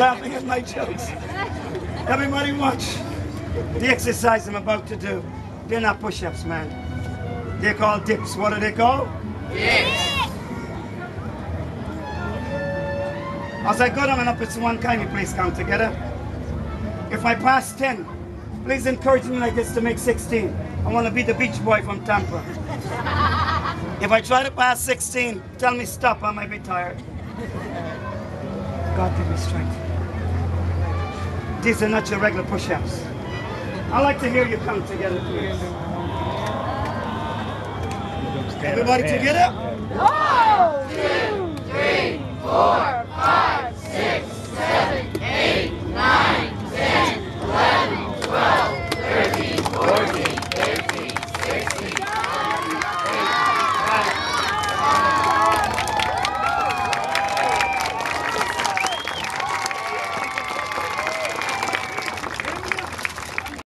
laughing at my jokes. Everybody watch. The exercise I'm about to do. They're not push-ups, man. They're called dips. What are they called? As I go down and up, it's one of please count together. If I pass 10, please encourage me like this to make 16. I want to be the beach boy from Tampa. If I try to pass 16, tell me stop, I might be tired. God give me strength. These are not your regular push-ups. I'd like to hear you come together, please. Everybody together? One, two, three, four, five, six, seven, eight, nine, ten, eleven, twelve, thirteen, fourteen, fifteen, sixteen, seventeen, eighteen.